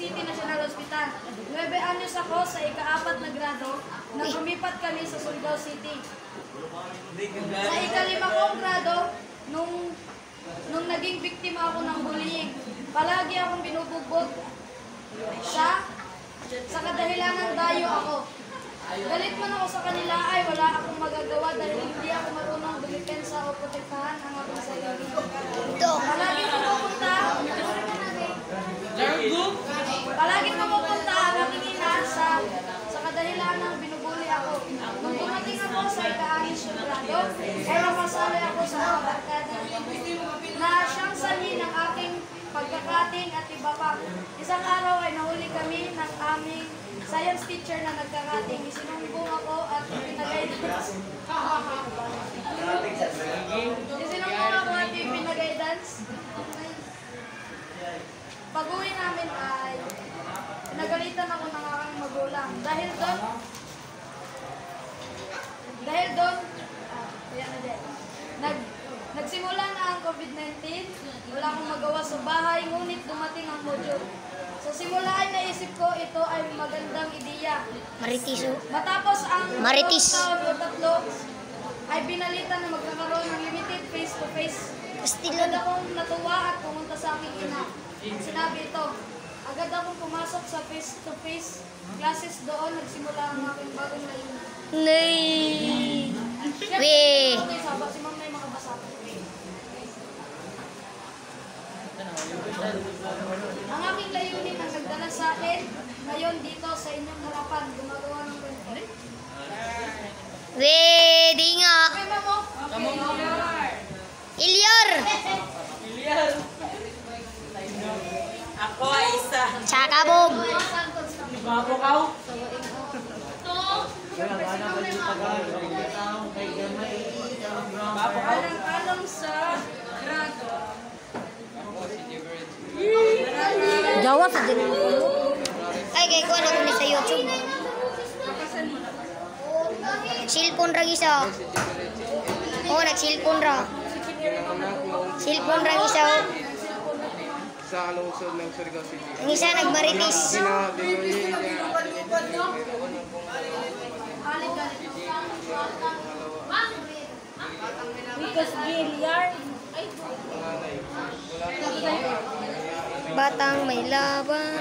City National Hospital. 9 anyos ako sa ikaapat na grado nang lumipat kami sa Surigao City. Sa ikalima kong grado, nung, nung naging biktima ako ng bullying, palagi akong binubugbog sa, sa kadahilanan dayo ako. Galit man ako sa kanila ay wala akong magagawa dahil hindi ako marunong dumipensa o protektahan ang aking sarili. Palagi pumupunta, palagi pumupunta ang aking ina sa, sa kadahilanan binubuli ako. Nung dumating ako sa na grado, ay nakasali ako sa mga barkada na siyang sanhi ng aking pagkakating at iba pa. Isang araw ay nahuli kami ng aming science teacher na nagkakating. Isinumbong ako at pinag-guidance. Isinumbong ako at pinag-guidance. Pag-uwi namin ay nagalitan ako ng aking magulang. Dahil doon, dahil doon, ah, na din. Nag, nagsimula na ang COVID-19, wala akong magawa sa bahay, ngunit dumating ang module. Sa simula ay naisip ko ito ay magandang ideya. Maritiso. Matapos ang dalawang taon o tatlo, ay binalita na magkakaroon ng limited face-to-face. Agad akong natuwa at pumunta sa aking ina. Sinabi ito, agad akong pumasok sa face-to-face classes doon, nagsimula ang aking bagong layunin. Nay. Basa. Ang aking layunin ang nagdala sa akin ngayon dito sa inyong harapan, gumagawa ng kwento. We, di nga. Okay, ma'am, oh? Okay. Ilyar. Ako ay isa. Tsaka Bob. Babo ka? Babo ka? Alang-alang sa grado. Jawa sa din. Ay, kay ko na ni sa YouTube. Cellphone ra gisa. Oh, nag-cellphone ra. Cellphone ra gisa. sa lungsod ng Surigao City. Ang isa nagmaritis. Pinabigay Because Gilyar. Batang may laban.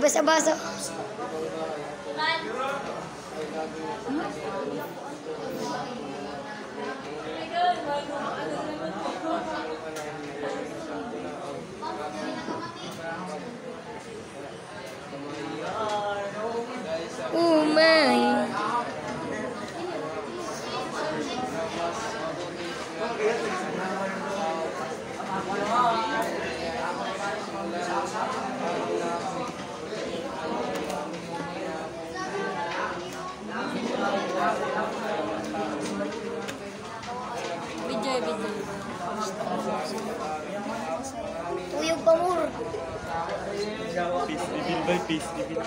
besar bahasa. Oh, mãe. Thank you. Peace reveal by peace reveal.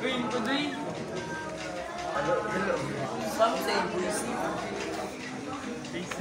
Doing to doing. Some say puisi. Peace.